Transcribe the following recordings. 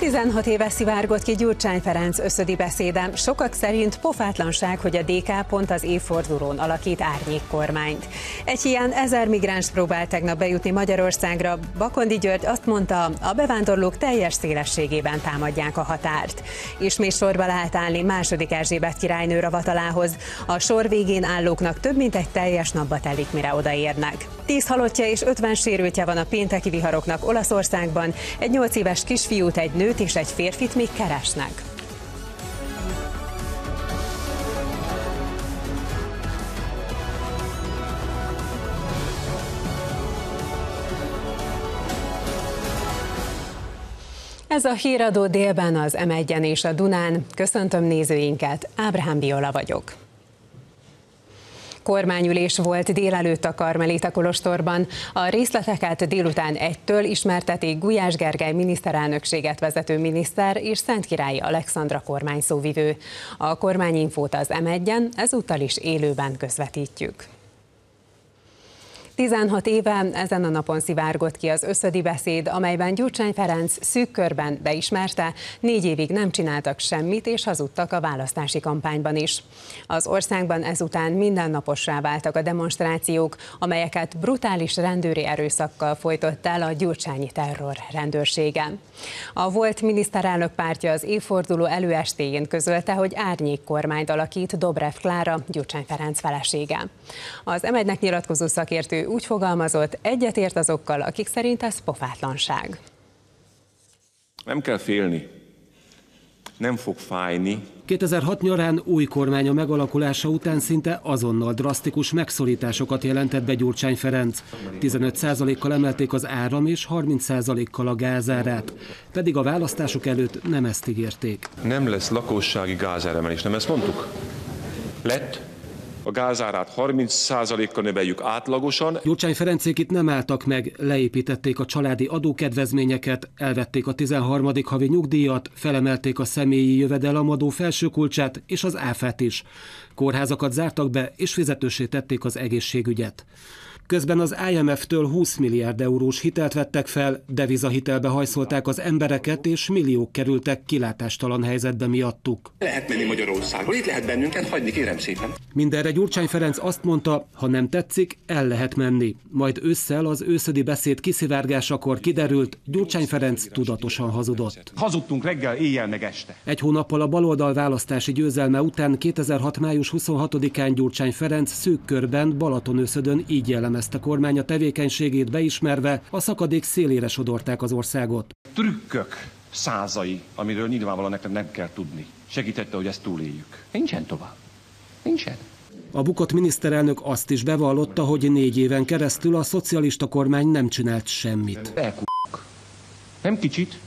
16 éve szivárgott ki Gyurcsány Ferenc összödi beszédem. Sokak szerint pofátlanság, hogy a DK pont az évfordulón alakít árnyék kormányt. Egy ilyen ezer migráns próbált tegnap bejutni Magyarországra. Bakondi György azt mondta, a bevándorlók teljes szélességében támadják a határt. Ismét sorba lehet állni második Erzsébet királynő ravatalához. A sor végén állóknak több mint egy teljes napba telik, mire odaérnek. 10 halottja és 50 sérültje van a pénteki viharoknak Olaszországban. Egy 8 éves kisfiút, egy nőt és egy férfit még keresnek. Ez a híradó délben az M1-en és a Dunán. Köszöntöm nézőinket, Ábrahám Biola vagyok. Kormányülés volt délelőtt a Karmelita Kolostorban. A részleteket délután egytől ismertetik Gulyás Gergely miniszterelnökséget vezető miniszter és Szentkirályi Alexandra kormányszóvivő. A kormányinfót az M1-en ezúttal is élőben közvetítjük. 16 éve ezen a napon szivárgott ki az összödi beszéd, amelyben Gyurcsány Ferenc szűk körben beismerte, négy évig nem csináltak semmit, és hazudtak a választási kampányban is. Az országban ezután mindennapossá váltak a demonstrációk, amelyeket brutális rendőri erőszakkal folytott el a gyurcsányi terror rendőrsége. A volt miniszterelnök pártja az évforduló előestéjén közölte, hogy árnyék kormányt alakít Dobrev Klára, Gyurcsány Ferenc felesége. Az m nyilatkozó szakértő úgy fogalmazott, egyetért azokkal, akik szerint ez pofátlanság. Nem kell félni. Nem fog fájni. 2006 nyarán új kormánya megalakulása után szinte azonnal drasztikus megszorításokat jelentett be Gyurcsány Ferenc. 15%-kal emelték az áram és 30%-kal a gázárát, pedig a választások előtt nem ezt ígérték. Nem lesz lakossági gázáremelés, nem ezt mondtuk? Lett, a gázárát 30%-kal növeljük átlagosan. Gyurcsány Ferencék itt nem álltak meg, leépítették a családi adókedvezményeket, elvették a 13. havi nyugdíjat, felemelték a személyi jövedelemadó felső kulcsát és az áfát is. Kórházakat zártak be, és fizetősé tették az egészségügyet. Közben az IMF-től 20 milliárd eurós hitelt vettek fel, devizahitelbe hajszolták az embereket, és milliók kerültek kilátástalan helyzetbe miattuk. Lehet menni Magyarországról, itt lehet bennünket hagyni, kérem szépen. Mindenre Gyurcsány Ferenc azt mondta, ha nem tetszik, el lehet menni. Majd ősszel az őszödi beszéd kiszivárgásakor kiderült, Gyurcsány Ferenc tudatosan hazudott. Hazudtunk reggel, éjjel meg este. Egy hónappal a baloldal választási győzelme után 2006. május 26-án Gyurcsány Ferenc szűk körben Balatonőszödön így jellemezte elemezte kormány a tevékenységét beismerve, a szakadék szélére sodorták az országot. Trükkök százai, amiről nyilvánvalóan nektek nem kell tudni. Segítette, hogy ezt túléljük. Nincsen tovább. Nincsen. A bukott miniszterelnök azt is bevallotta, hogy négy éven keresztül a szocialista kormány nem csinált semmit. Elkuk. Nem kicsit,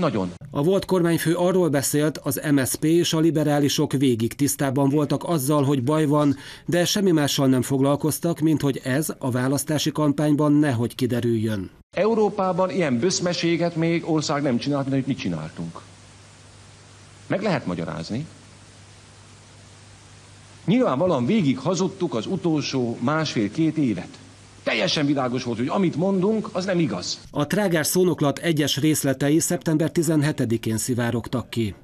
nagyon. A volt kormányfő arról beszélt, az MSP és a liberálisok végig tisztában voltak azzal, hogy baj van, de semmi mással nem foglalkoztak, mint hogy ez a választási kampányban nehogy kiderüljön. Európában ilyen böszmeséget még ország nem csinált, mint amit mi csináltunk. Meg lehet magyarázni. Nyilvánvalóan végig hazudtuk az utolsó másfél-két évet. Teljesen világos volt, hogy amit mondunk, az nem igaz. A trágár szónoklat egyes részletei szeptember 17-én szivárogtak ki.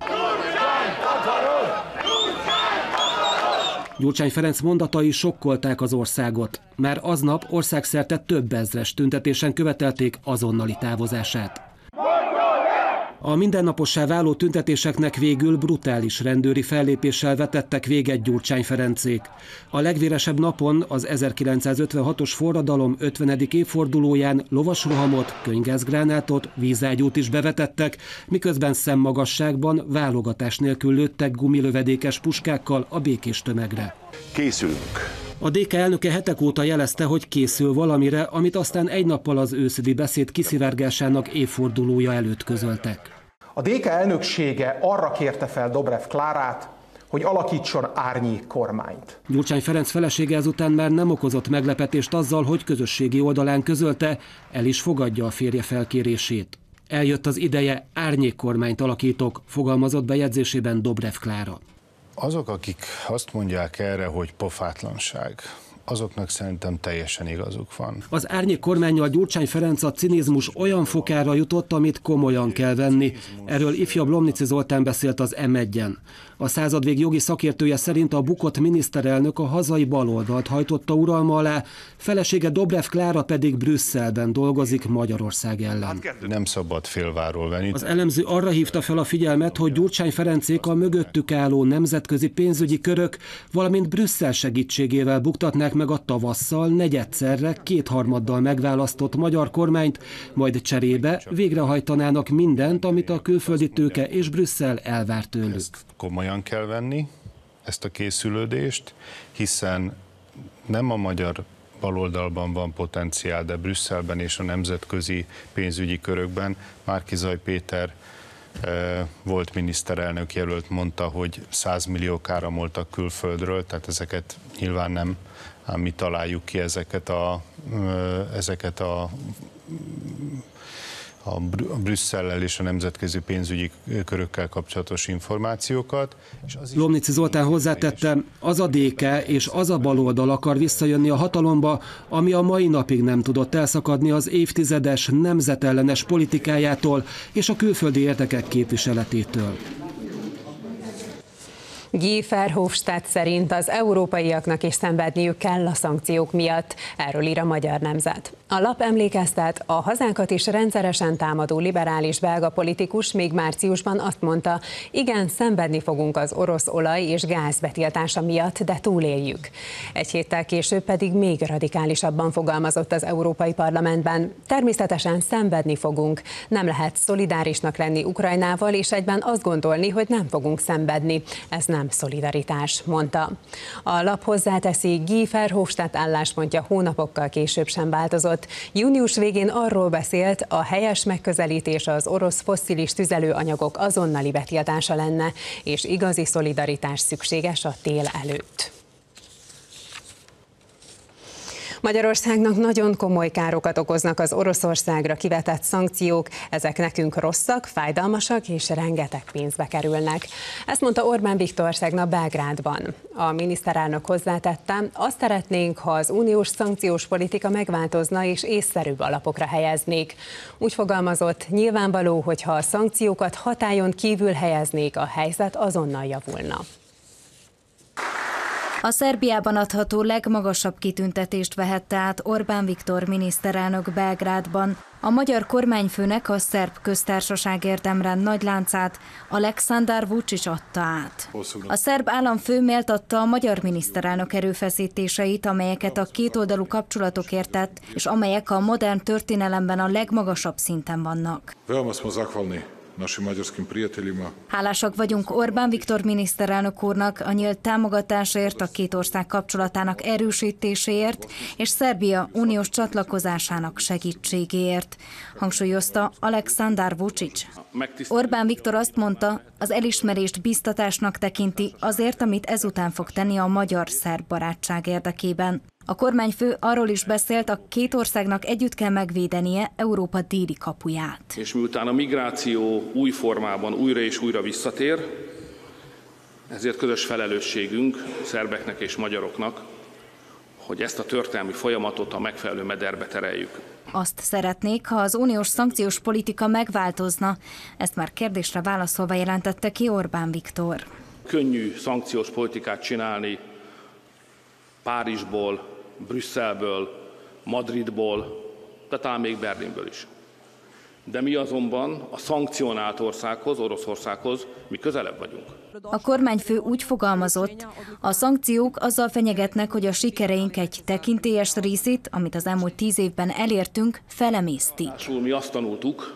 Gyurcsány Ferenc mondatai sokkolták az országot. Már aznap országszerte több ezres tüntetésen követelték azonnali távozását. A mindennapossá váló tüntetéseknek végül brutális rendőri fellépéssel vetettek véget Gyurcsány Ferencék. A legvéresebb napon az 1956-os forradalom 50. évfordulóján lovasrohamot, könygászgránátot, vízágyút is bevetettek, miközben szemmagasságban válogatás nélkül lőttek gumilövedékes puskákkal a békés tömegre. Készülünk. A DK elnöke hetek óta jelezte, hogy készül valamire, amit aztán egy nappal az őszidi beszéd kiszivárgásának évfordulója előtt közöltek. A DK elnöksége arra kérte fel Dobrev Klárát, hogy alakítson árnyék kormányt. Gyurcsány Ferenc felesége ezután már nem okozott meglepetést azzal, hogy közösségi oldalán közölte, el is fogadja a férje felkérését. Eljött az ideje, árnyék kormányt alakítok, fogalmazott bejegyzésében Dobrev Klára. Azok, akik azt mondják erre, hogy pofátlanság, azoknak szerintem teljesen igazuk van. Az árnyék kormányjal Gyurcsány Ferenc a cinizmus olyan fokára jutott, amit komolyan kell venni. Erről ifjabb Lomnici Zoltán beszélt az M1-en. A századvég jogi szakértője szerint a bukott miniszterelnök a hazai baloldalt hajtotta uralma alá, felesége Dobrev Klára pedig Brüsszelben dolgozik Magyarország ellen. Nem szabad félváról venni. Az elemző arra hívta fel a figyelmet, hogy Gyurcsány Ferencék a mögöttük álló nemzetközi pénzügyi körök, valamint Brüsszel segítségével buktatnák meg a tavasszal negyedszerre kétharmaddal megválasztott magyar kormányt, majd cserébe végrehajtanának mindent, amit a külföldi tőke és Brüsszel elvárt tőlük. Ezt komolyan kell venni, ezt a készülődést, hiszen nem a magyar baloldalban van potenciál, de Brüsszelben és a nemzetközi pénzügyi körökben Márkizaj Péter volt miniszterelnök jelölt mondta, hogy 100 millió áramoltak külföldről, tehát ezeket nyilván nem mi találjuk ki ezeket a, ezeket a a Brüsszellel és a nemzetközi pénzügyi körökkel kapcsolatos információkat. És az Lomnici Zoltán hozzátette, az a déke és az a baloldal akar visszajönni a hatalomba, ami a mai napig nem tudott elszakadni az évtizedes nemzetellenes politikájától és a külföldi érdekek képviseletétől. Guy Verhofstadt szerint az európaiaknak is szenvedniük kell a szankciók miatt, erről ír a Magyar Nemzet. A lap emlékeztet, a hazánkat is rendszeresen támadó liberális belga politikus még márciusban azt mondta, igen, szenvedni fogunk az orosz olaj és gáz betiltása miatt, de túléljük. Egy héttel később pedig még radikálisabban fogalmazott az Európai Parlamentben. Természetesen szenvedni fogunk. Nem lehet szolidárisnak lenni Ukrajnával, és egyben azt gondolni, hogy nem fogunk szenvedni. Ez nem szolidaritás, mondta. A lap hozzáteszi, Guy Verhofstadt álláspontja hónapokkal később sem változott. Június végén arról beszélt, a helyes megközelítés az orosz fosszilis tüzelőanyagok azonnali betiltása lenne, és igazi szolidaritás szükséges a tél előtt. Magyarországnak nagyon komoly károkat okoznak az Oroszországra kivetett szankciók, ezek nekünk rosszak, fájdalmasak és rengeteg pénzbe kerülnek. Ezt mondta Orbán Viktor tegnap Belgrádban. A miniszterelnök hozzátette, azt szeretnénk, ha az uniós szankciós politika megváltozna és észszerűbb alapokra helyeznék. Úgy fogalmazott, nyilvánvaló, hogy ha a szankciókat hatályon kívül helyeznék, a helyzet azonnal javulna. A Szerbiában adható legmagasabb kitüntetést vehette át Orbán Viktor miniszterelnök Belgrádban. A magyar kormányfőnek a szerb köztársaság érdemrend nagy láncát Alexander Vucic adta át. A szerb államfő méltatta a magyar miniszterelnök erőfeszítéseit, amelyeket a kétoldalú kapcsolatokért tett, és amelyek a modern történelemben a legmagasabb szinten vannak našim maďarským priateľima. Hálásak vagyunk Orbán Viktor miniszterelnök úrnak a nyílt támogatásért, a két ország kapcsolatának erősítéséért és Szerbia uniós csatlakozásának segítségéért, hangsúlyozta Alexander Vucic. Orbán Viktor azt mondta, az elismerést biztatásnak tekinti azért, amit ezután fog tenni a magyar-szerb barátság érdekében. A kormányfő arról is beszélt, a két országnak együtt kell megvédenie Európa déli kapuját. És miután a migráció új formában újra és újra visszatér, ezért közös felelősségünk szerbeknek és magyaroknak, hogy ezt a történelmi folyamatot a megfelelő mederbe tereljük. Azt szeretnék, ha az uniós szankciós politika megváltozna. Ezt már kérdésre válaszolva jelentette ki Orbán Viktor. Könnyű szankciós politikát csinálni Párizsból, Brüsszelből, Madridból, de talán még Berlinből is. De mi azonban a szankcionált országhoz, Oroszországhoz, mi közelebb vagyunk. A kormányfő úgy fogalmazott, a szankciók azzal fenyegetnek, hogy a sikereink egy tekintélyes részét, amit az elmúlt tíz évben elértünk, felemésztik. Mi azt tanultuk,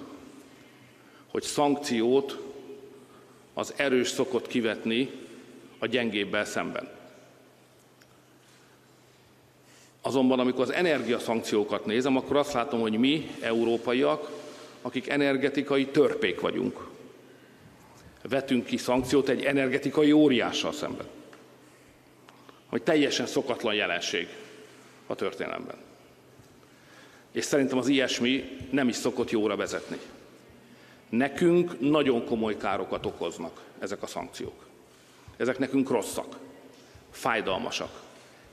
hogy szankciót az erős szokott kivetni a gyengébbel szemben. Azonban, amikor az energiaszankciókat nézem, akkor azt látom, hogy mi, európaiak, akik energetikai törpék vagyunk, vetünk ki szankciót egy energetikai óriással szemben. Hogy teljesen szokatlan jelenség a történelemben. És szerintem az ilyesmi nem is szokott jóra vezetni. Nekünk nagyon komoly károkat okoznak ezek a szankciók. Ezek nekünk rosszak, fájdalmasak,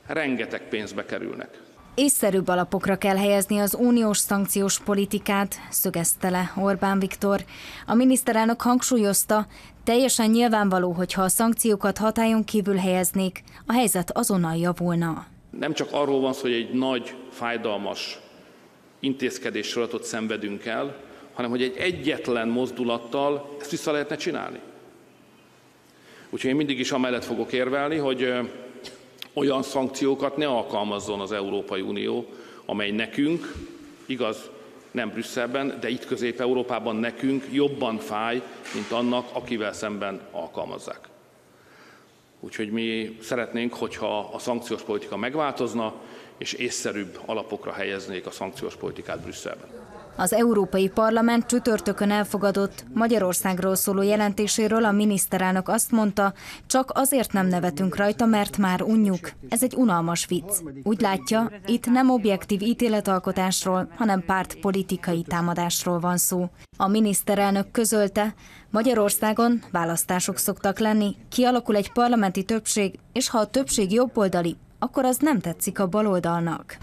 rengeteg pénzbe kerülnek. Észszerűbb alapokra kell helyezni az uniós szankciós politikát, szögezte le Orbán Viktor. A miniszterelnök hangsúlyozta, teljesen nyilvánvaló, hogy ha a szankciókat hatályon kívül helyeznék, a helyzet azonnal javulna. Nem csak arról van szó, hogy egy nagy, fájdalmas intézkedés sorozatot szenvedünk el, hanem hogy egy egyetlen mozdulattal ezt vissza lehetne csinálni. Úgyhogy én mindig is amellett fogok érvelni, hogy olyan szankciókat ne alkalmazzon az Európai Unió, amely nekünk, igaz, nem Brüsszelben, de itt Közép-Európában nekünk jobban fáj, mint annak, akivel szemben alkalmazzák. Úgyhogy mi szeretnénk, hogyha a szankciós politika megváltozna, és észszerűbb alapokra helyeznék a szankciós politikát Brüsszelben. Az Európai Parlament csütörtökön elfogadott Magyarországról szóló jelentéséről a miniszterelnök azt mondta, csak azért nem nevetünk rajta, mert már unjuk. Ez egy unalmas vicc. Úgy látja, itt nem objektív ítéletalkotásról, hanem pártpolitikai támadásról van szó. A miniszterelnök közölte, Magyarországon választások szoktak lenni, kialakul egy parlamenti többség, és ha a többség jobboldali, akkor az nem tetszik a baloldalnak.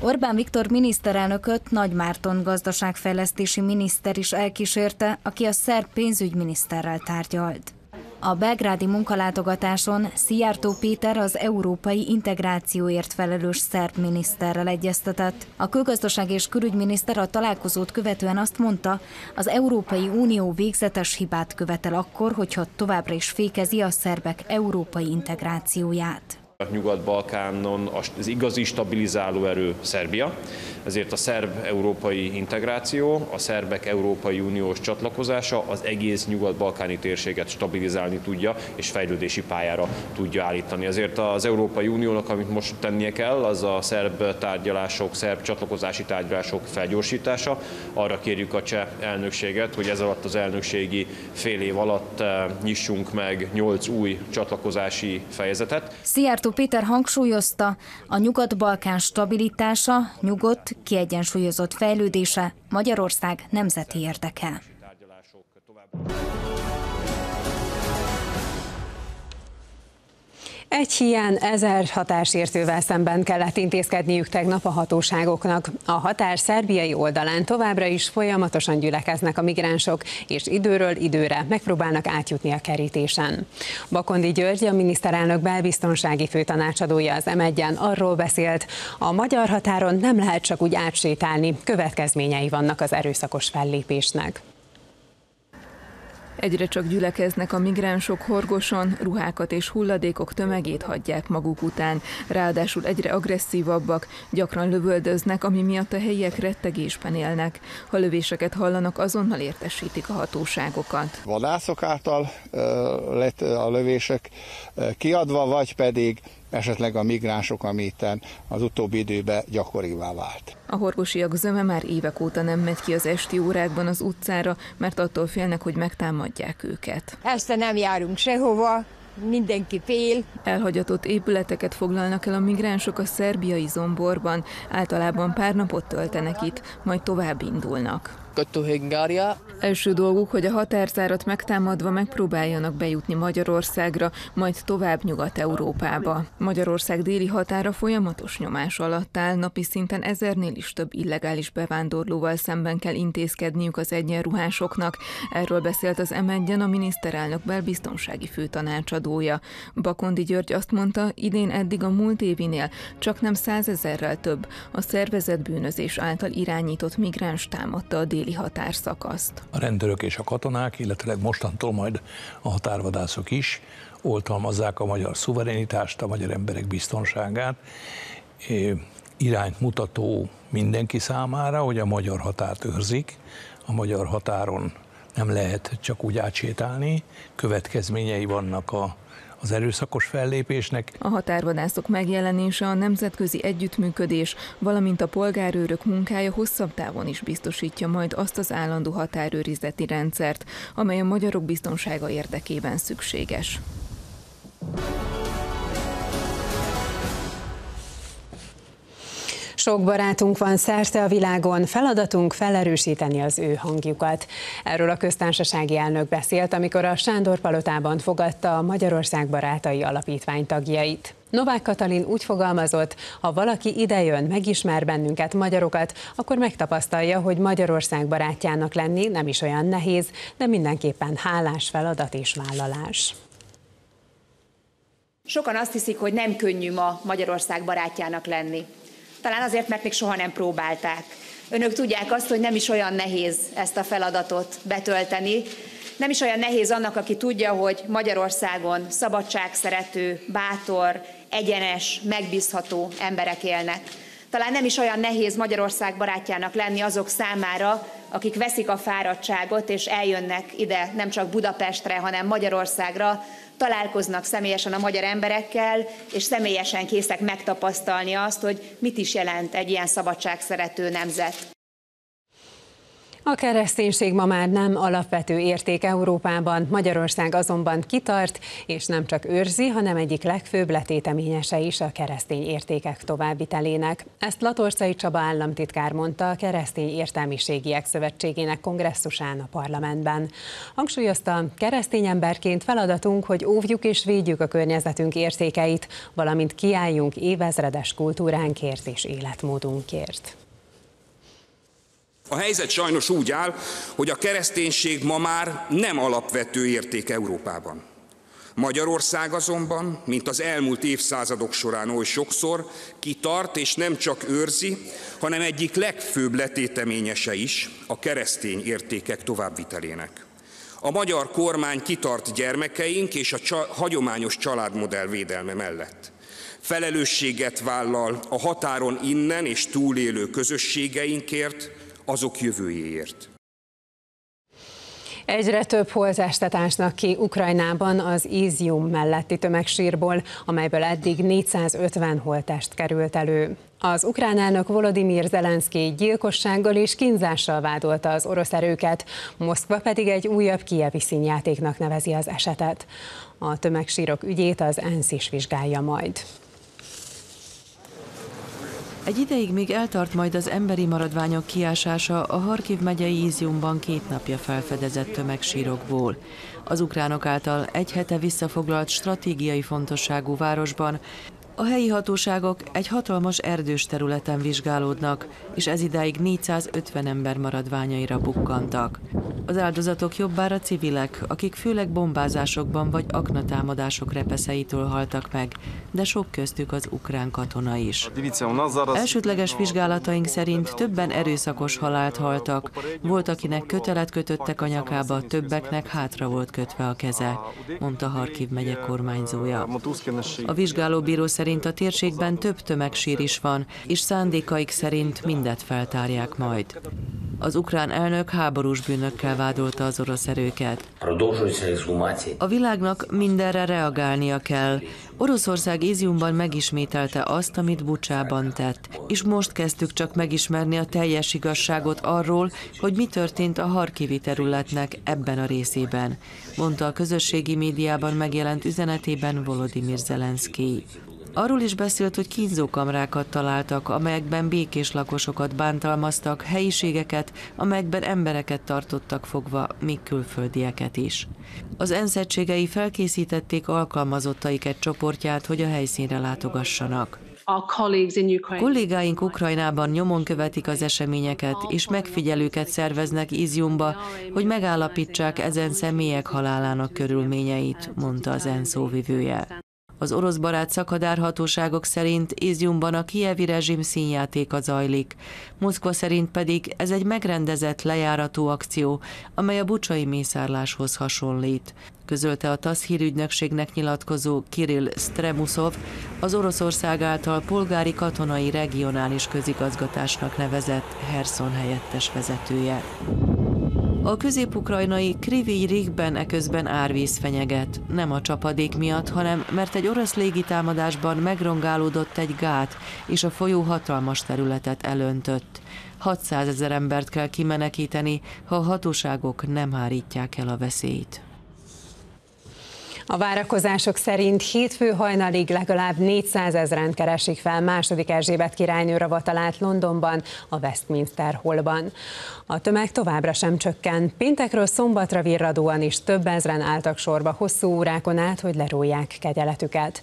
Orbán Viktor miniszterelnököt Nagy Márton gazdaságfejlesztési miniszter is elkísérte, aki a szerb pénzügyminiszterrel tárgyalt. A belgrádi munkalátogatáson Szijjártó Péter az európai integrációért felelős szerb miniszterrel egyeztetett. A külgazdaság és külügyminiszter a találkozót követően azt mondta, az Európai Unió végzetes hibát követel akkor, hogyha továbbra is fékezi a szerbek európai integrációját. Nyugat-Balkánon az igazi stabilizáló erő Szerbia, ezért a szerb-európai integráció, a szerbek Európai Uniós csatlakozása az egész nyugat-balkáni térséget stabilizálni tudja, és fejlődési pályára tudja állítani. Ezért az Európai Uniónak, amit most tennie kell, az a szerb tárgyalások, szerb csatlakozási tárgyalások felgyorsítása. Arra kérjük a cseh elnökséget, hogy ez alatt az elnökségi fél év alatt eh, nyissunk meg nyolc új csatlakozási fejezetet. Szijjártó Szijjártó Péter hangsúlyozta, a Nyugat-Balkán stabilitása, nyugodt, kiegyensúlyozott fejlődése Magyarország nemzeti érdeke. Egy hiány ezer hatásértővel szemben kellett intézkedniük tegnap a hatóságoknak. A határ szerbiai oldalán továbbra is folyamatosan gyülekeznek a migránsok, és időről időre megpróbálnak átjutni a kerítésen. Bakondi György, a miniszterelnök belbiztonsági főtanácsadója az m arról beszélt, a magyar határon nem lehet csak úgy átsétálni, következményei vannak az erőszakos fellépésnek. Egyre csak gyülekeznek a migránsok horgosan, ruhákat és hulladékok tömegét hagyják maguk után, ráadásul egyre agresszívabbak, gyakran lövöldöznek, ami miatt a helyiek rettegésben élnek. Ha lövéseket hallanak, azonnal értesítik a hatóságokat. Vadászok által lett a lövések kiadva, vagy pedig esetleg a migránsok, amiten az utóbbi időben gyakorivá vált. A horgosiak zöme már évek óta nem megy ki az esti órákban az utcára, mert attól félnek, hogy megtámadják őket. Este nem járunk sehova, mindenki fél. Elhagyatott épületeket foglalnak el a migránsok a szerbiai zomborban, általában pár napot töltenek itt, majd tovább indulnak. Első dolguk, hogy a határzárat megtámadva megpróbáljanak bejutni Magyarországra, majd tovább Nyugat-Európába. Magyarország déli határa folyamatos nyomás alatt áll, napi szinten ezernél is több illegális bevándorlóval szemben kell intézkedniük az egyenruhásoknak. Erről beszélt az m a miniszterelnök belbiztonsági főtanácsadója. Bakondi György azt mondta, idén eddig a múlt évinél csak nem százezerrel több a szervezett bűnözés által irányított migráns támadta a déli déli határszakaszt. A rendőrök és a katonák, illetve mostantól majd a határvadászok is oltalmazzák a magyar szuverenitást, a magyar emberek biztonságát, irányt mutató mindenki számára, hogy a magyar határt őrzik, a magyar határon nem lehet csak úgy átsétálni, következményei vannak a az erőszakos fellépésnek. A határvadászok megjelenése, a nemzetközi együttműködés, valamint a polgárőrök munkája hosszabb távon is biztosítja majd azt az állandó határőrizeti rendszert, amely a magyarok biztonsága érdekében szükséges. Sok barátunk van szerte a világon, feladatunk felerősíteni az ő hangjukat. Erről a köztársasági elnök beszélt, amikor a Sándor Palotában fogadta a Magyarország Barátai Alapítvány tagjait. Novák Katalin úgy fogalmazott, ha valaki idejön, megismer bennünket, magyarokat, akkor megtapasztalja, hogy Magyarország barátjának lenni nem is olyan nehéz, de mindenképpen hálás feladat és vállalás. Sokan azt hiszik, hogy nem könnyű ma Magyarország barátjának lenni. Talán azért, mert még soha nem próbálták. Önök tudják azt, hogy nem is olyan nehéz ezt a feladatot betölteni. Nem is olyan nehéz annak, aki tudja, hogy Magyarországon szabadságszerető, bátor, egyenes, megbízható emberek élnek. Talán nem is olyan nehéz Magyarország barátjának lenni azok számára, akik veszik a fáradtságot és eljönnek ide nem csak Budapestre, hanem Magyarországra, találkoznak személyesen a magyar emberekkel, és személyesen készek megtapasztalni azt, hogy mit is jelent egy ilyen szabadságszerető nemzet. A kereszténység ma már nem alapvető érték Európában, Magyarország azonban kitart, és nem csak őrzi, hanem egyik legfőbb letéteményese is a keresztény értékek továbbvitelének. Ezt Latorcai Csaba államtitkár mondta a Keresztény Értelmiségiek Szövetségének kongresszusán a parlamentben. Hangsúlyozta, keresztény emberként feladatunk, hogy óvjuk és védjük a környezetünk értékeit, valamint kiálljunk évezredes kultúránkért és életmódunkért. A helyzet sajnos úgy áll, hogy a kereszténység ma már nem alapvető érték Európában. Magyarország azonban, mint az elmúlt évszázadok során oly sokszor, kitart és nem csak őrzi, hanem egyik legfőbb letéteményese is a keresztény értékek továbbvitelének. A magyar kormány kitart gyermekeink és a csa- hagyományos családmodell védelme mellett. Felelősséget vállal a határon innen és túlélő közösségeinkért, azok jövőjéért. Egyre több holtestet ásnak ki Ukrajnában az Ízium melletti tömegsírból, amelyből eddig 450 holtest került elő. Az ukrán elnök Volodymyr Zelenszky gyilkossággal és kínzással vádolta az orosz erőket, Moszkva pedig egy újabb kievi színjátéknak nevezi az esetet. A tömegsírok ügyét az ENSZ is vizsgálja majd. Egy ideig még eltart majd az emberi maradványok kiásása a Harkiv megyei Íziumban két napja felfedezett tömegsírokból. Az ukránok által egy hete visszafoglalt stratégiai fontosságú városban a helyi hatóságok egy hatalmas erdős területen vizsgálódnak, és ez idáig 450 ember maradványaira bukkantak. Az áldozatok jobbára civilek, akik főleg bombázásokban vagy aknatámadások repeszeitől haltak meg, de sok köztük az ukrán katona is. Elsődleges vizsgálataink szerint többen erőszakos halált haltak. Volt, akinek kötelet kötöttek a nyakába, többeknek hátra volt kötve a keze, mondta Harkiv megye kormányzója. A vizsgálóbíró szerint szerint a térségben több tömegsír is van, és szándékaik szerint mindet feltárják majd. Az ukrán elnök háborús bűnökkel vádolta az orosz erőket. A világnak mindenre reagálnia kell. Oroszország Íziumban megismételte azt, amit Bucsában tett, és most kezdtük csak megismerni a teljes igazságot arról, hogy mi történt a Harkivi területnek ebben a részében, mondta a közösségi médiában megjelent üzenetében Volodymyr Zelenszky. Arról is beszélt, hogy kínzókamrákat találtak, amelyekben békés lakosokat bántalmaztak, helyiségeket, amelyekben embereket tartottak fogva, még külföldieket is. Az ENSZ felkészítették alkalmazottaik egy csoportját, hogy a helyszínre látogassanak. Kollégáink Ukrajnában nyomon követik az eseményeket, és megfigyelőket szerveznek Izjumba, hogy megállapítsák ezen személyek halálának körülményeit, mondta az ENSZ szóvivője. Az orosz barát szakadárhatóságok szerint Izjumban a kievi rezsim színjátéka zajlik. Moszkva szerint pedig ez egy megrendezett lejárató akció, amely a bucsai mészárláshoz hasonlít. Közölte a TASZ hírügynökségnek nyilatkozó Kirill Stremusov, az Oroszország által polgári katonai regionális közigazgatásnak nevezett Herson helyettes vezetője. A közép-ukrajnai Krivi Rigben eközben árvíz fenyeget. Nem a csapadék miatt, hanem mert egy orosz légitámadásban megrongálódott egy gát, és a folyó hatalmas területet elöntött. 600 ezer embert kell kimenekíteni, ha a hatóságok nem hárítják el a veszélyt. A várakozások szerint hétfő hajnalig legalább 400 ezeren keresik fel második Erzsébet királynő ravatalát Londonban, a Westminster Hallban. A tömeg továbbra sem csökken. Péntekről szombatra virradóan is több ezren álltak sorba hosszú órákon át, hogy lerólják kegyeletüket.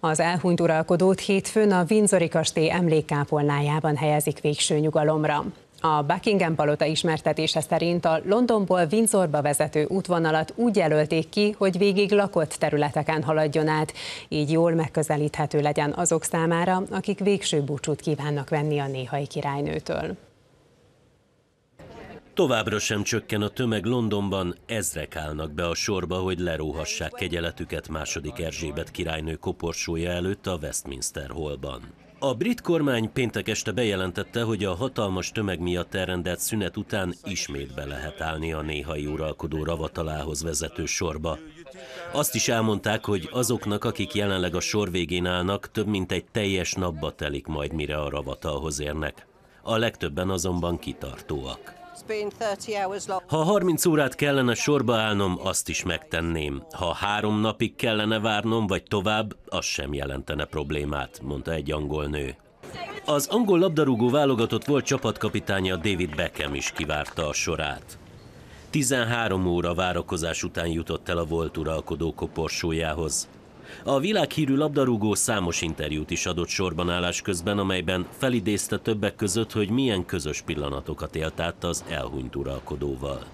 Az elhunyt uralkodót hétfőn a Windsori kastély emlékkápolnájában helyezik végső nyugalomra. A Buckingham palota ismertetése szerint a Londonból Windsorba vezető útvonalat úgy jelölték ki, hogy végig lakott területeken haladjon át, így jól megközelíthető legyen azok számára, akik végső búcsút kívánnak venni a néhai királynőtől. Továbbra sem csökken a tömeg Londonban, ezrek állnak be a sorba, hogy leróhassák kegyeletüket második Erzsébet királynő koporsója előtt a Westminster Hallban. A brit kormány péntek este bejelentette, hogy a hatalmas tömeg miatt elrendelt szünet után ismét be lehet állni a néhai uralkodó ravatalához vezető sorba. Azt is elmondták, hogy azoknak, akik jelenleg a sor végén állnak, több mint egy teljes napba telik majd, mire a ravatalhoz érnek. A legtöbben azonban kitartóak. Ha 30 órát kellene sorba állnom, azt is megtenném. Ha három napig kellene várnom, vagy tovább, az sem jelentene problémát, mondta egy angol nő. Az angol labdarúgó válogatott volt csapatkapitánya David Beckham is kivárta a sorát. 13 óra várakozás után jutott el a volt uralkodó koporsójához. A világhírű labdarúgó számos interjút is adott sorban állás közben, amelyben felidézte többek között, hogy milyen közös pillanatokat élt át az elhunyt uralkodóval.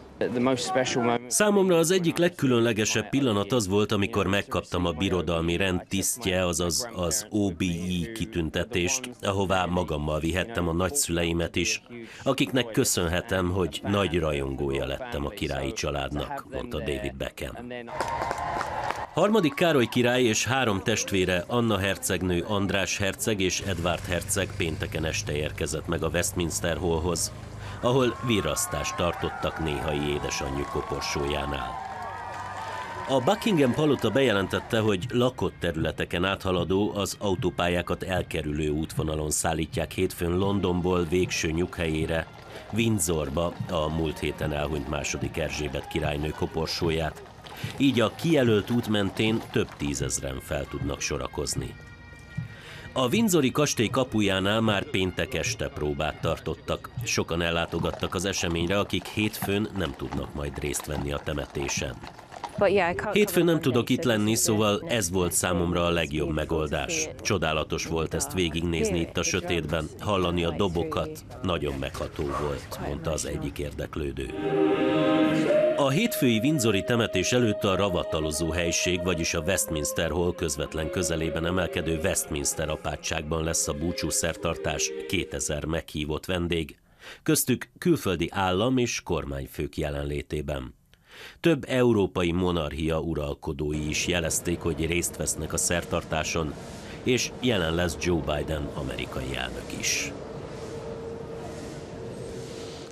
Számomra az egyik legkülönlegesebb pillanat az volt, amikor megkaptam a birodalmi rend tisztje, azaz az OBE kitüntetést, ahová magammal vihettem a nagyszüleimet is, akiknek köszönhetem, hogy nagy rajongója lettem a királyi családnak, mondta David Beckham. Harmadik Károly király és három testvére, Anna hercegnő, András herceg és Edvard herceg pénteken este érkezett meg a Westminster Hallhoz, ahol virasztást tartottak néhai édesanyjú koporsójánál. A Buckingham palota bejelentette, hogy lakott területeken áthaladó, az autópályákat elkerülő útvonalon szállítják hétfőn Londonból végső nyughelyére, Windsorba a múlt héten elhunyt második Erzsébet királynő koporsóját, így a kijelölt út mentén több tízezren fel tudnak sorakozni. A Windsori kastély kapujánál már péntek este próbát tartottak. Sokan ellátogattak az eseményre, akik hétfőn nem tudnak majd részt venni a temetésen. Hétfőn nem tudok itt lenni, szóval ez volt számomra a legjobb megoldás. Csodálatos volt ezt végignézni itt a sötétben, hallani a dobokat, nagyon megható volt, mondta az egyik érdeklődő. A hétfői Windsori temetés előtt a ravatalozó helység, vagyis a Westminster Hall közvetlen közelében emelkedő Westminster apátságban lesz a búcsú szertartás 2000 meghívott vendég, köztük külföldi állam és kormányfők jelenlétében. Több európai monarchia uralkodói is jelezték, hogy részt vesznek a szertartáson, és jelen lesz Joe Biden amerikai elnök is.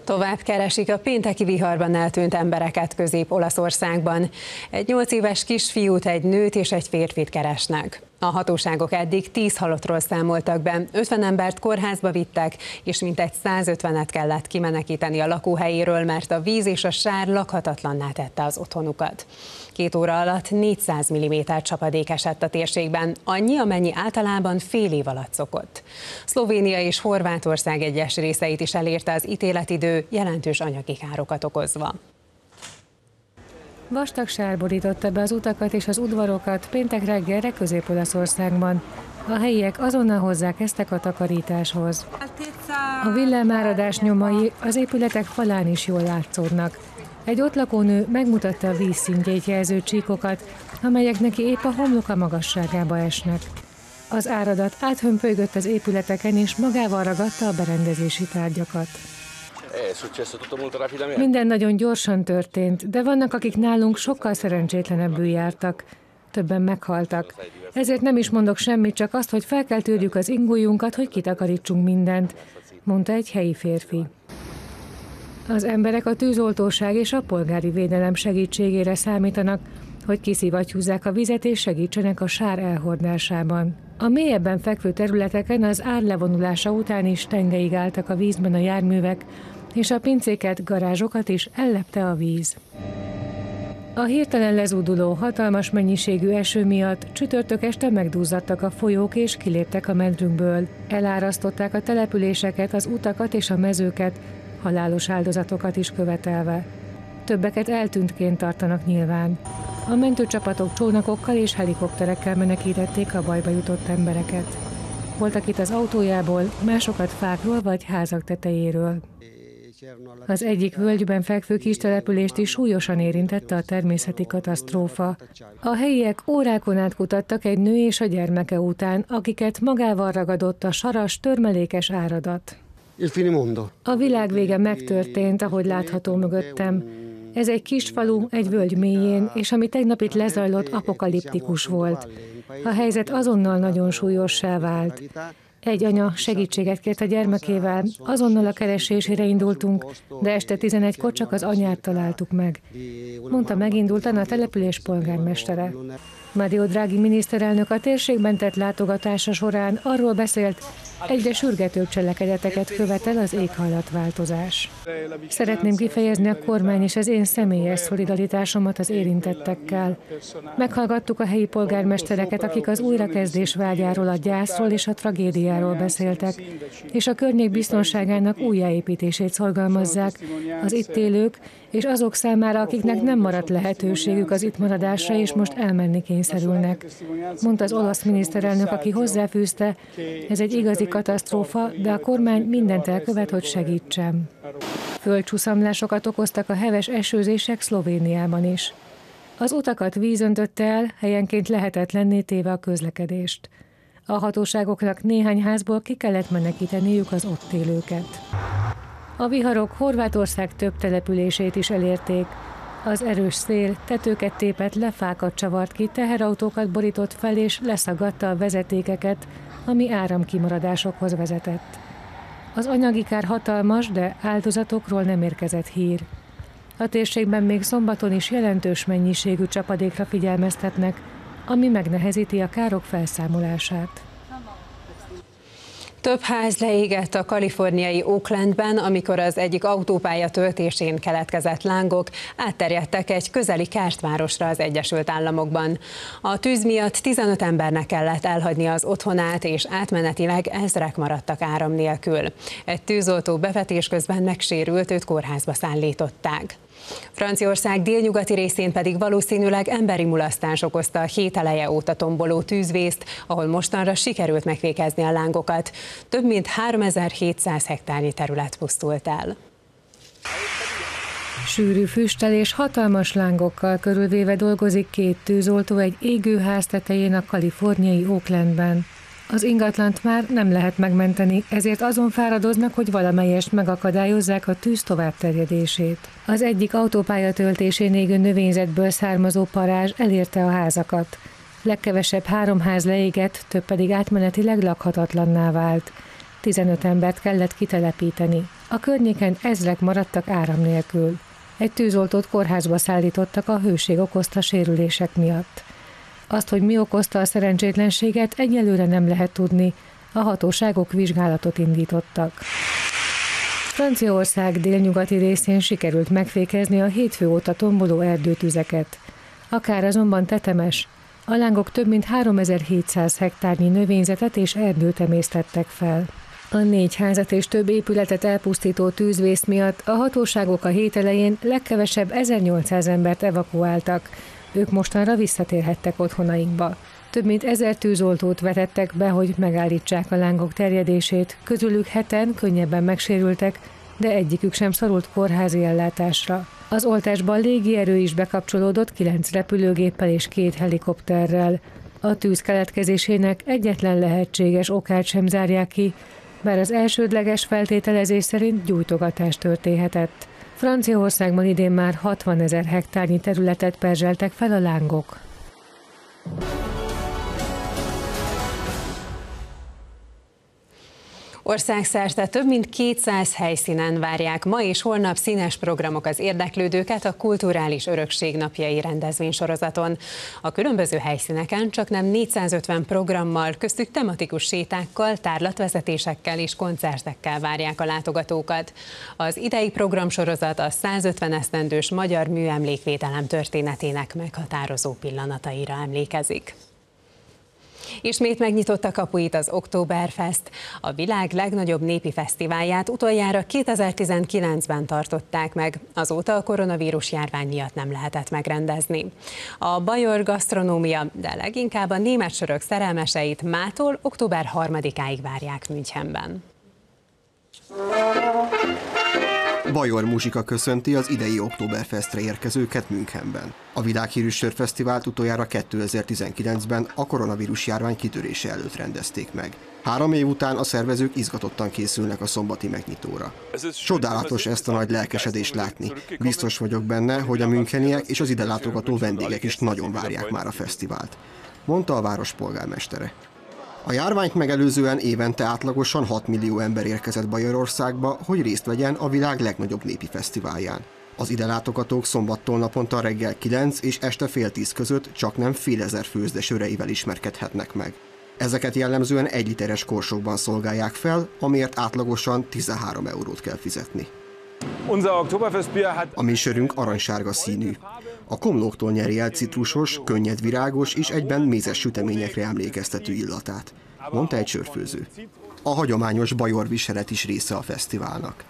Tovább keresik a pénteki viharban eltűnt embereket Közép-Olaszországban. Egy nyolc éves kisfiút, egy nőt és egy férfit keresnek. A hatóságok eddig 10 halottról számoltak be, 50 embert kórházba vittek, és mintegy 150-et kellett kimenekíteni a lakóhelyéről, mert a víz és a sár lakhatatlanná tette az otthonukat. Két óra alatt 400 mm csapadék esett a térségben, annyi, amennyi általában fél év alatt szokott. Szlovénia és Horvátország egyes részeit is elérte az ítéletidő, jelentős anyagi károkat okozva. Vastag sár borította be az utakat és az udvarokat péntek reggelre Közép-Olaszországban. A helyiek azonnal hozzá a takarításhoz. A villámáradás nyomai az épületek falán is jól látszódnak. Egy ott lakónő megmutatta a vízszintjét jelző csíkokat, amelyek neki épp a homloka magasságába esnek. Az áradat áthömpölygött az épületeken és magával ragadta a berendezési tárgyakat. Minden nagyon gyorsan történt, de vannak, akik nálunk sokkal szerencsétlenebbül jártak. Többen meghaltak. Ezért nem is mondok semmit, csak azt, hogy fel kell tűrjük az ingójunkat, hogy kitakarítsunk mindent, mondta egy helyi férfi. Az emberek a tűzoltóság és a polgári védelem segítségére számítanak, hogy kiszivattyúzzák a vizet és segítsenek a sár elhordásában. A mélyebben fekvő területeken az ár levonulása után is tengeig álltak a vízben a járművek, és a pincéket, garázsokat is ellepte a víz. A hirtelen lezúduló, hatalmas mennyiségű eső miatt csütörtök este megduzzadtak a folyók és kiléptek a medrünkből. Elárasztották a településeket, az utakat és a mezőket, halálos áldozatokat is követelve. Többeket eltűntként tartanak nyilván. A mentőcsapatok csónakokkal és helikopterekkel menekítették a bajba jutott embereket. Voltak itt az autójából, másokat fákról vagy házak tetejéről. Az egyik völgyben fekvő kis települést is súlyosan érintette a természeti katasztrófa. A helyiek órákon át kutattak egy nő és a gyermeke után, akiket magával ragadott a saras, törmelékes áradat. A világ vége megtörtént, ahogy látható mögöttem. Ez egy kis falu, egy völgy mélyén, és ami tegnap itt lezajlott, apokaliptikus volt. A helyzet azonnal nagyon súlyossá vált. Egy anya segítséget kért a gyermekével, azonnal a keresésére indultunk, de este 11-kor csak az anyát találtuk meg. Mondta megindultan a település polgármestere. Mario Draghi miniszterelnök a térségben tett látogatása során arról beszélt, egyre sürgetőbb cselekedeteket követel az éghajlatváltozás. Szeretném kifejezni a kormány és az én személyes szolidaritásomat az érintettekkel. Meghallgattuk a helyi polgármestereket, akik az újrakezdés vágyáról, a gyászról és a tragédiáról beszéltek, és a környék biztonságának újjáépítését szorgalmazzák az itt élők és azok számára, akiknek nem maradt lehetőségük az itt maradásra, és most elmenni kényszerülnek. Mondta az olasz miniszterelnök, aki hozzáfűzte, ez egy igazi katasztrófa, de a kormány mindent elkövet, hogy segítsem. Földcsúszamlásokat okoztak a heves esőzések Szlovéniában is. Az utakat víz öntötte el, helyenként lehetetlenné téve a közlekedést. A hatóságoknak néhány házból ki kellett menekíteniük az ott élőket. A viharok Horvátország több települését is elérték. Az erős szél tetőket tépett le, fákat csavart ki, teherautókat borított fel és leszagadta a vezetékeket, ami áramkimaradásokhoz vezetett. Az anyagi kár hatalmas, de áldozatokról nem érkezett hír. A térségben még szombaton is jelentős mennyiségű csapadékra figyelmeztetnek, ami megnehezíti a károk felszámolását. Több ház leégett a kaliforniai Oaklandben, amikor az egyik autópálya töltésén keletkezett lángok átterjedtek egy közeli kertvárosra az Egyesült Államokban. A tűz miatt 15 embernek kellett elhagyni az otthonát, és átmenetileg ezrek maradtak áram nélkül. Egy tűzoltó bevetés közben megsérült, őt kórházba szállították. Franciaország délnyugati részén pedig valószínűleg emberi mulasztás okozta a hét eleje óta tomboló tűzvészt, ahol mostanra sikerült megfékezni a lángokat. Több mint 3700 hektárnyi terület pusztult el. Sűrű füsttel és hatalmas lángokkal körülvéve dolgozik két tűzoltó egy égőház tetején a kaliforniai Oaklandben. Az ingatlant már nem lehet megmenteni, ezért azon fáradoznak, hogy valamelyest megakadályozzák a tűz továbbterjedését. Az egyik autópálya töltésén égő növényzetből származó parázs elérte a házakat. Legkevesebb három ház leégett, több pedig átmenetileg lakhatatlanná vált. 15 embert kellett kitelepíteni. A környéken ezrek maradtak áram nélkül. Egy tűzoltót kórházba szállítottak a hőség okozta sérülések miatt. Azt, hogy mi okozta a szerencsétlenséget, egyelőre nem lehet tudni. A hatóságok vizsgálatot indítottak. Franciaország délnyugati részén sikerült megfékezni a hétfő óta tomboló erdőtüzeket. Akár azonban tetemes, a lángok több mint 3700 hektárnyi növényzetet és erdőt emésztettek fel. A négy házat és több épületet elpusztító tűzvész miatt a hatóságok a hét elején legkevesebb 1800 embert evakuáltak, ők mostanra visszatérhettek otthonaikba. Több mint ezer tűzoltót vetettek be, hogy megállítsák a lángok terjedését, közülük heten könnyebben megsérültek, de egyikük sem szorult kórházi ellátásra. Az oltásban légierő is bekapcsolódott kilenc repülőgéppel és két helikopterrel. A tűz keletkezésének egyetlen lehetséges okát sem zárják ki, bár az elsődleges feltételezés szerint gyújtogatás történhetett. Franciaországban idén már 60 ezer hektárnyi területet perzseltek fel a lángok. Országszerte több mint 200 helyszínen várják ma és holnap színes programok az érdeklődőket a Kulturális Örökség napjai rendezvénysorozaton. A különböző helyszíneken csak nem 450 programmal, köztük tematikus sétákkal, tárlatvezetésekkel és koncertekkel várják a látogatókat. Az idei programsorozat a 150 esztendős magyar műemlékvédelem történetének meghatározó pillanataira emlékezik. Ismét megnyitott a kapuit az Oktoberfest. A világ legnagyobb népi fesztiválját utoljára 2019-ben tartották meg, azóta a koronavírus járvány miatt nem lehetett megrendezni. A bajor gasztronómia, de leginkább a német sörök szerelmeseit mától október 3-áig várják Münchenben. Bajor muzsika köszönti az idei Oktoberfestre érkezőket Münchenben. A világhírű sörfesztivált utoljára 2019-ben a koronavírus járvány kitörése előtt rendezték meg. Három év után a szervezők izgatottan készülnek a szombati megnyitóra. Csodálatos ezt a nagy lelkesedést látni. Biztos vagyok benne, hogy a müncheniek és az ide látogató vendégek is nagyon várják már a fesztivált, mondta a város polgármestere. A járványt megelőzően évente átlagosan 6 millió ember érkezett Bajorországba, hogy részt vegyen a világ legnagyobb népi fesztiválján. Az ide látogatók szombattól naponta reggel 9 és este fél 10 között csak nem fél ezer főzdesöreivel ismerkedhetnek meg. Ezeket jellemzően egy literes korsókban szolgálják fel, amiért átlagosan 13 eurót kell fizetni. A mi sörünk aranysárga színű. A komlóktól nyeri el citrusos, könnyed virágos és egyben mézes süteményekre emlékeztető illatát, mondta egy sörfőző. A hagyományos bajor viselet is része a fesztiválnak.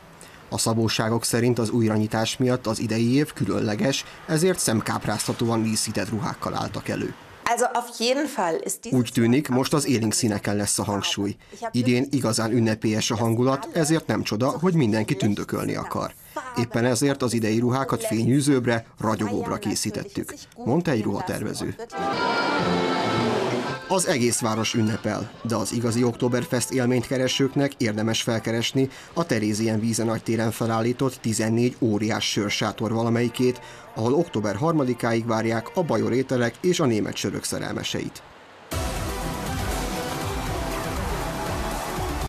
A szabóságok szerint az újranyitás miatt az idei év különleges, ezért szemkápráztatóan díszített ruhákkal álltak elő. Úgy tűnik, most az élénk színeken lesz a hangsúly. Idén igazán ünnepélyes a hangulat, ezért nem csoda, hogy mindenki tündökölni akar. Éppen ezért az idei ruhákat fényűzőbbre, ragyogóbra készítettük, mondta egy ruhatervező. Az egész város ünnepel, de az igazi Oktoberfest élményt keresőknek érdemes felkeresni a Terézien vízen téren felállított 14 óriás sörsátor valamelyikét, ahol október 3-áig várják a bajor ételek és a német sörök szerelmeseit.